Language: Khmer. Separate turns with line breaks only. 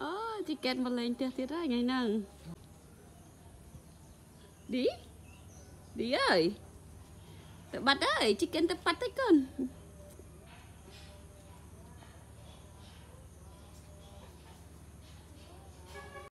អូជីកេតមកលេងផ្ទះទៀតហើយថ្ងៃហ្នឹងឌីឌីអើយទៅបាត់ហើយជីកេនទៅបាត់ទៅកូន